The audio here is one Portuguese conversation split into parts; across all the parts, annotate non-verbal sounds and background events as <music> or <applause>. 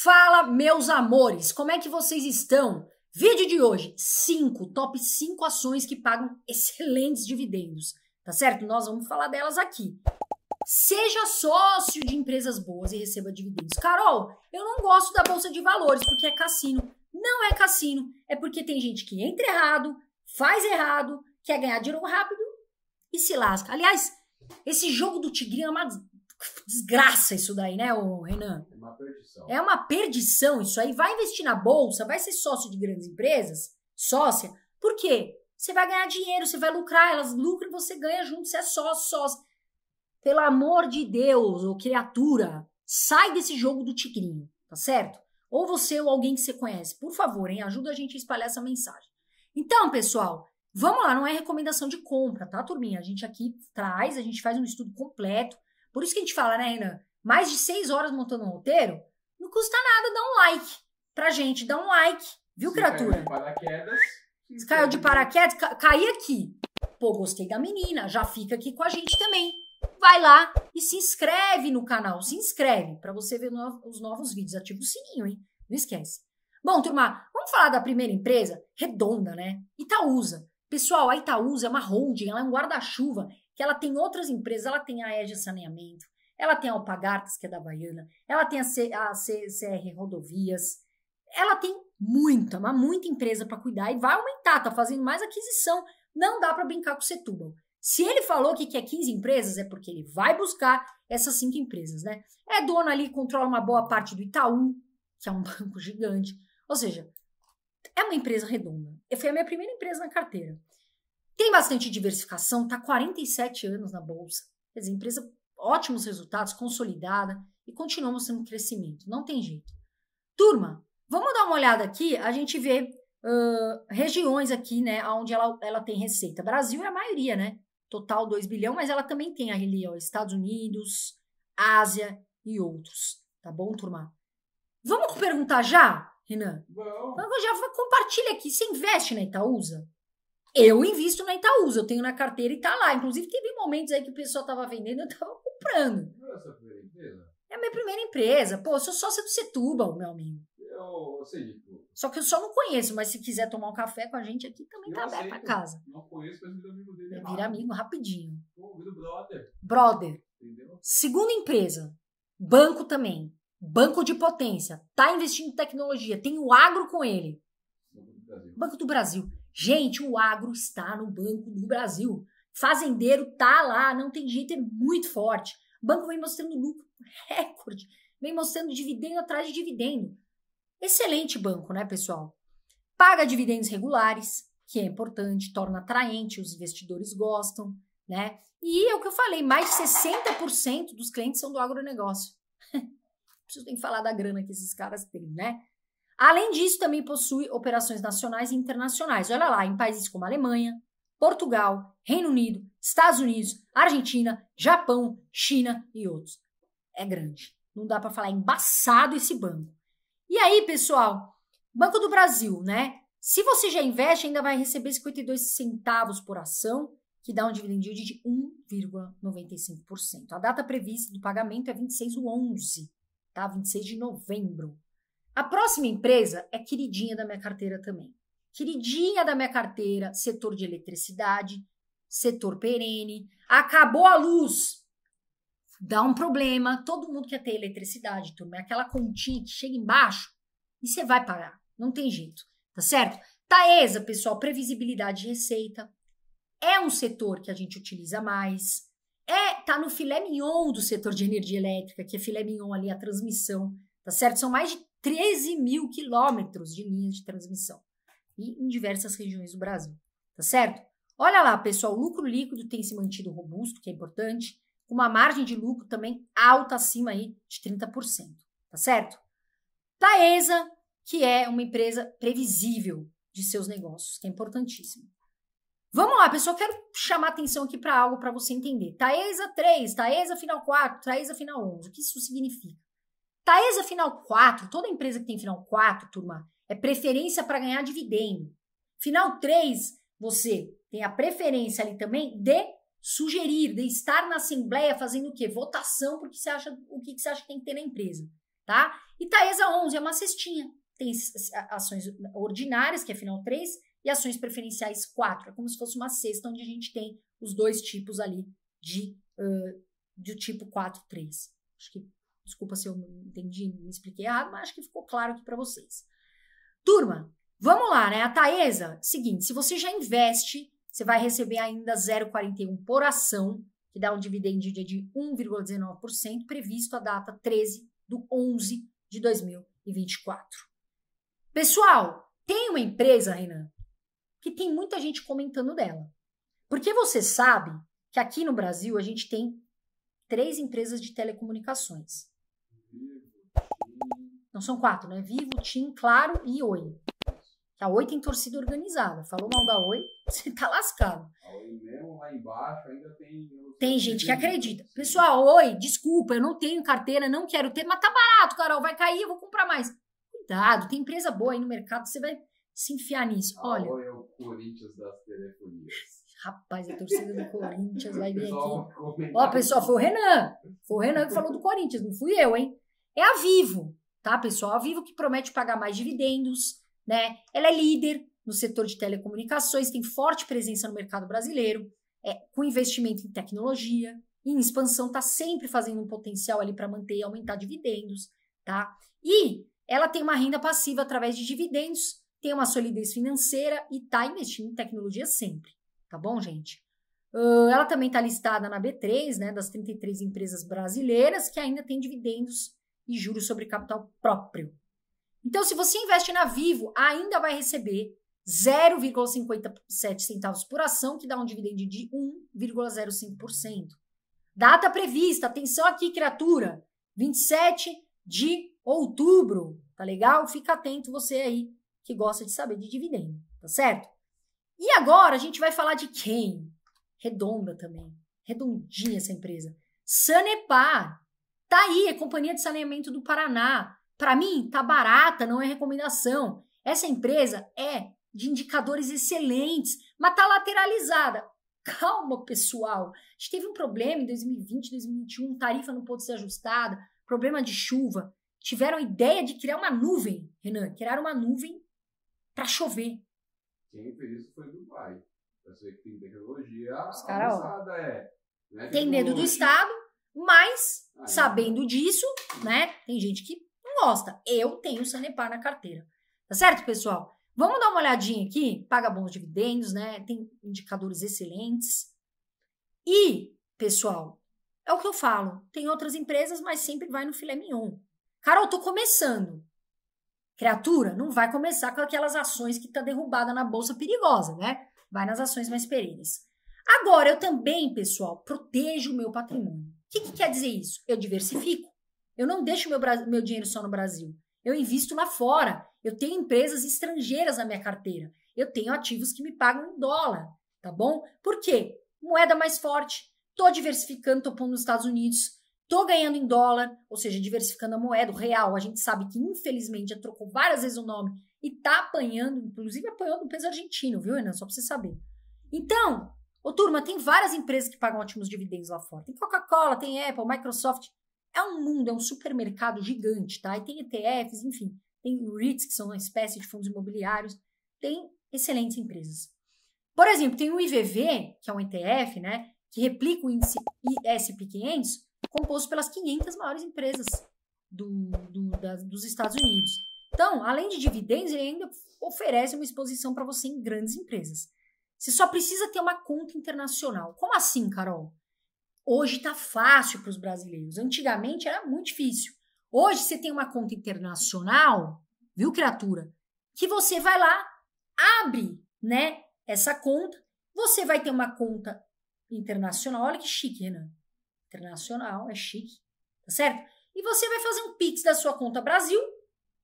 Fala, meus amores, como é que vocês estão? Vídeo de hoje: 5, top 5 ações que pagam <laughs> excelentes dividendos. Tá certo? Nós vamos falar delas aqui. Seja sócio de empresas boas e receba dividendos. Carol, eu não gosto da bolsa de valores porque é cassino. Não é cassino, é porque tem gente que entra errado, faz errado, quer ganhar dinheiro rápido e se lasca. Aliás, esse jogo do tigrinho é uma desgraça isso daí, né, ô Renan? É uma perdição. É uma perdição isso aí. Vai investir na bolsa, vai ser sócio de grandes empresas, sócia. Por quê? Você vai ganhar dinheiro, você vai lucrar, elas lucram e você ganha junto, você é sócio, sócio. Pelo amor de Deus, ô criatura, sai desse jogo do tigrinho, tá certo? Ou você ou alguém que você conhece. Por favor, hein? Ajuda a gente a espalhar essa mensagem. Então, pessoal, vamos lá, não é recomendação de compra, tá, turminha? A gente aqui traz, a gente faz um estudo completo por isso que a gente fala, né, Renan? Mais de seis horas montando um roteiro, não custa nada dar um like pra gente. Dá um like, viu, Se criatura? Caiu de paraquedas. Caiu de paraquedas, ca caí aqui. Pô, gostei da menina, já fica aqui com a gente também. Vai lá e se inscreve no canal. Se inscreve para você ver no os novos vídeos. Ativa o sininho, hein? Não esquece. Bom, turma, vamos falar da primeira empresa? Redonda, né? Itaúsa. Pessoal, a Itaúsa é uma holding, ela é um guarda-chuva que ela tem outras empresas, ela tem a EGE Saneamento, ela tem a Alpagartas, que é da Baiana, ela tem a, C, a CCR Rodovias, ela tem muita, mas muita empresa para cuidar e vai aumentar, tá fazendo mais aquisição. Não dá para brincar com o Setúbal. Se ele falou que quer 15 empresas, é porque ele vai buscar essas cinco empresas, né? É dono ali, controla uma boa parte do Itaú, que é um <laughs> banco gigante. Ou seja, é uma empresa redonda. Foi a minha primeira empresa na carteira. Tem bastante diversificação, está 47 anos na bolsa. Quer dizer, empresa, ótimos resultados, consolidada e continua mostrando crescimento. Não tem jeito. Turma, vamos dar uma olhada aqui. A gente vê uh, regiões aqui, né, onde ela, ela tem receita. Brasil é a maioria, né? Total 2 bilhão, mas ela também tem ali, ó, Estados Unidos, Ásia e outros. Tá bom, turma? Vamos perguntar já, Renan? Bom. Vamos já compartilha aqui. Você investe na Itaúsa? Eu invisto na Itaúsa, eu tenho na carteira e tá lá. Inclusive, teve momentos aí que o pessoal tava vendendo, eu tava comprando. Não é a sua primeira empresa? É a minha primeira empresa. Pô, eu sou sócia do Setúbal, meu amigo. Eu aceito. Só que eu só não conheço, mas se quiser tomar um café com a gente aqui, também Eu tá aberto aceito. casa. Não conheço, mas vira amigo dele. Vira amigo rapidinho. Pô, vira brother. Brother, Entendeu? segunda empresa, banco também. Banco de potência. Tá investindo em tecnologia. Tem o agro com ele. Banco do Brasil. Banco do Brasil. Gente, o agro está no Banco do Brasil. Fazendeiro tá lá, não tem jeito, é muito forte. O banco vem mostrando lucro <laughs> recorde, vem mostrando dividendo atrás de dividendo. Excelente banco, né, pessoal? Paga dividendos regulares, que é importante, torna atraente, os investidores gostam, né? E é o que eu falei, mais de 60% dos clientes são do agronegócio. <laughs> Preciso nem falar da grana que esses caras têm, né? Além disso, também possui operações nacionais e internacionais. Olha lá, em países como Alemanha, Portugal, Reino Unido, Estados Unidos, Argentina, Japão, China e outros. É grande. Não dá para falar é embaçado esse banco. E aí, pessoal, Banco do Brasil, né? Se você já investe, ainda vai receber 52 centavos por ação, que dá um dividend yield de 1,95%. A data prevista do pagamento é 26 do 11, tá? 26 de novembro. A próxima empresa é queridinha da minha carteira também. Queridinha da minha carteira, setor de eletricidade, setor perene. Acabou a luz. Dá um problema. Todo mundo quer ter eletricidade, turma. É aquela continha que chega embaixo e você vai pagar. Não tem jeito. Tá certo? Taesa, pessoal, previsibilidade de receita. É um setor que a gente utiliza mais. É, tá no filé mignon do setor de energia elétrica, que é filé mignon ali, a transmissão. Tá certo? São mais de 13 mil quilômetros de linhas de transmissão e em diversas regiões do Brasil, tá certo? Olha lá, pessoal, o lucro líquido tem se mantido robusto, que é importante, com uma margem de lucro também alta acima aí de 30%, tá certo? Taesa, que é uma empresa previsível de seus negócios, que é importantíssimo. Vamos lá, pessoal, quero chamar atenção aqui para algo para você entender. Taesa 3, Taesa final 4, Taesa final 11. O que isso significa? Taesa final 4, toda empresa que tem final 4, turma, é preferência para ganhar dividendo. Final 3, você tem a preferência ali também de sugerir, de estar na assembleia fazendo o quê? Votação porque você acha o que você acha que tem que ter na empresa. tá? E Taesa 11 é uma cestinha. Tem ações ordinárias, que é final 3, e ações preferenciais 4. É como se fosse uma cesta onde a gente tem os dois tipos ali de, uh, de tipo 4, 3. Acho que, desculpa se eu entendi, me expliquei errado, mas acho que ficou claro aqui para vocês. Turma, vamos lá, né? A Taesa, seguinte, se você já investe, você vai receber ainda 0,41 por ação, que dá um dividendo de 1,19%, previsto a data 13 do 11 de 2024. Pessoal, tem uma empresa, Renan, que tem muita gente comentando dela. Porque você sabe que aqui no Brasil a gente tem três empresas de telecomunicações. Não são quatro, né? Vivo, TIM, Claro e Oi. Que a Oi tem torcida organizada. Falou mal da Oi, <laughs> você tá lascado. A Oi mesmo lá embaixo ainda tem. Tem gente que acredita. Pessoal, Oi, desculpa, eu não tenho carteira, não quero ter, mas tá barato, Carol, vai cair, eu vou comprar mais. Cuidado, tem empresa boa aí no mercado, você vai se enfiar nisso. Olha. A Oi é o Corinthians das telefonias. Rapaz, a torcida do Corinthians vai vir aqui. Ó, pessoal, foi o Renan. Foi o Renan que falou do Corinthians, não fui eu, hein? É a Vivo, tá, pessoal? A Vivo que promete pagar mais dividendos, né? Ela é líder no setor de telecomunicações, tem forte presença no mercado brasileiro, é, com investimento em tecnologia, em expansão, tá sempre fazendo um potencial ali para manter e aumentar dividendos, tá? E ela tem uma renda passiva através de dividendos, tem uma solidez financeira e tá investindo em tecnologia sempre. Tá bom, gente? Ela também está listada na B3, né, das 33 empresas brasileiras que ainda tem dividendos e juros sobre capital próprio. Então, se você investe na Vivo, ainda vai receber 0,57 centavos por ação, que dá um dividendo de 1,05%. Data prevista, atenção aqui, criatura, 27 de outubro, tá legal? Fica atento você aí que gosta de saber de dividendo, tá certo? E agora a gente vai falar de quem? Redonda também. Redondinha essa empresa. Sanepar. Tá aí, é Companhia de Saneamento do Paraná. Para mim, tá barata, não é recomendação. Essa empresa é de indicadores excelentes, mas tá lateralizada. <laughs> Calma, pessoal. A gente teve um problema em 2020, 2021, tarifa não pôde ser ajustada, problema de chuva. Tiveram a ideia de criar uma nuvem, Renan, criar uma nuvem para chover. Quem fez isso foi Dubai. Você que tem tecnologia Os cara, avançada, é. Né? Tem medo do Estado, mas Sabendo disso, né? Tem gente que não gosta. Eu tenho Sanepar na carteira. Tá certo, pessoal? Vamos dar uma olhadinha aqui. Paga bons dividendos, né? Tem indicadores excelentes. E, pessoal, é o que eu falo. Tem outras empresas, mas sempre vai no filé mignon. Carol, tô começando. Criatura, não vai começar com aquelas ações que está derrubada na bolsa perigosa, né? Vai nas ações mais perenes. Agora, eu também, pessoal, protejo o meu patrimônio. O que, que quer dizer isso? Eu diversifico. Eu não deixo meu, meu dinheiro só no Brasil. Eu invisto lá fora. Eu tenho empresas estrangeiras na minha carteira. Eu tenho ativos que me pagam em dólar, tá bom? Por quê? Moeda mais forte. Tô diversificando, tô pondo nos Estados Unidos. Tô ganhando em dólar, ou seja, diversificando a moeda, o real. A gente sabe que, infelizmente, já trocou várias vezes o nome e tá apanhando, inclusive apanhando o peso argentino, viu, Renan? Só pra você saber. Então, ô turma, tem várias empresas que pagam ótimos dividendos lá fora. Tem Coca-Cola, tem Apple, Microsoft. É um mundo, é um supermercado gigante, tá? E tem ETFs, enfim. Tem REITs, que são uma espécie de fundos imobiliários. Tem excelentes empresas. Por exemplo, tem o IVV, que é um ETF, né? Que replica o índice SP500 composto pelas 500 maiores empresas do, do, da, dos Estados Unidos. Então, além de dividendos, ele ainda oferece uma exposição para você em grandes empresas. Você só precisa ter uma conta internacional. Como assim, Carol? Hoje está fácil para os brasileiros. Antigamente era muito difícil. Hoje você tem uma conta internacional, viu, criatura? Que você vai lá, abre, né, essa conta. Você vai ter uma conta internacional. Olha que chique, Renan internacional, é chique, tá certo? E você vai fazer um Pix da sua conta Brasil,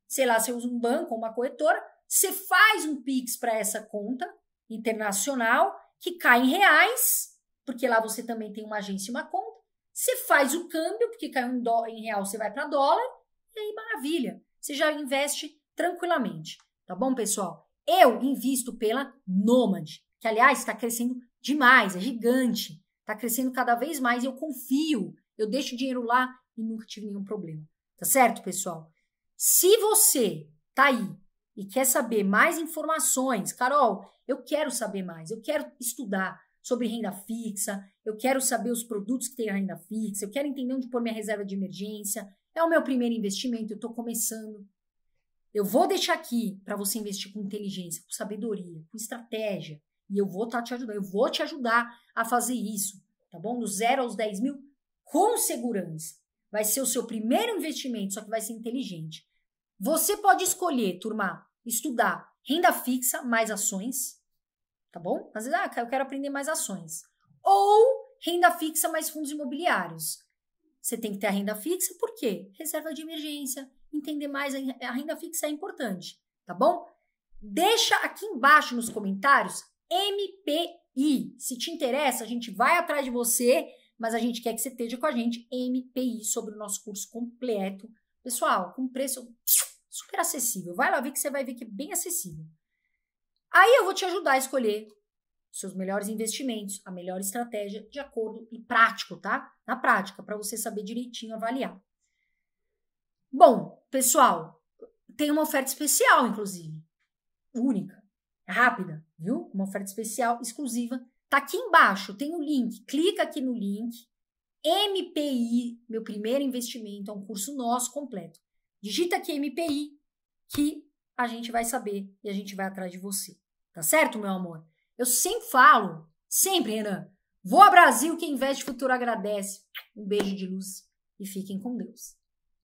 sei lá, você usa um banco ou uma corretora, você faz um Pix para essa conta internacional que cai em reais, porque lá você também tem uma agência e uma conta. Você faz o câmbio, porque caiu em, dó, em real, você vai para dólar, e aí maravilha. Você já investe tranquilamente, tá bom, pessoal? Eu invisto pela Nomad, que aliás está crescendo demais, é gigante. Está crescendo cada vez mais, eu confio, eu deixo o dinheiro lá e nunca tive nenhum problema. Tá certo, pessoal? Se você tá aí e quer saber mais informações, Carol, eu quero saber mais, eu quero estudar sobre renda fixa, eu quero saber os produtos que têm renda fixa, eu quero entender onde pôr minha reserva de emergência, é o meu primeiro investimento, eu estou começando. Eu vou deixar aqui para você investir com inteligência, com sabedoria, com estratégia, e eu vou estar tá te ajudando, eu vou te ajudar a fazer isso, tá bom? Do zero aos 10 mil, com segurança. Vai ser o seu primeiro investimento, só que vai ser inteligente. Você pode escolher, turma, estudar renda fixa mais ações, tá bom? Às vezes, ah, eu quero aprender mais ações. Ou renda fixa mais fundos imobiliários. Você tem que ter a renda fixa, por quê? Reserva de emergência. Entender mais a renda fixa é importante, tá bom? Deixa aqui embaixo nos comentários MPI. Se te interessa, a gente vai atrás de você, mas a gente quer que você esteja com a gente MPI sobre o nosso curso completo. Pessoal, com preço super acessível. Vai lá ver que você vai ver que é bem acessível. Aí eu vou te ajudar a escolher seus melhores investimentos, a melhor estratégia de acordo e prático, tá? Na prática, para você saber direitinho avaliar. Bom, pessoal, tem uma oferta especial, inclusive, única, rápida, viu? Uma oferta especial exclusiva. Tá aqui embaixo, tem o link. Clica aqui no link. MPI, meu primeiro investimento, é um curso nosso completo. Digita aqui MPI que a gente vai saber e a gente vai atrás de você. Tá certo, meu amor? Eu sempre falo, sempre, Renan. Vou ao Brasil, quem investe futuro agradece. Um beijo de luz e fiquem com Deus.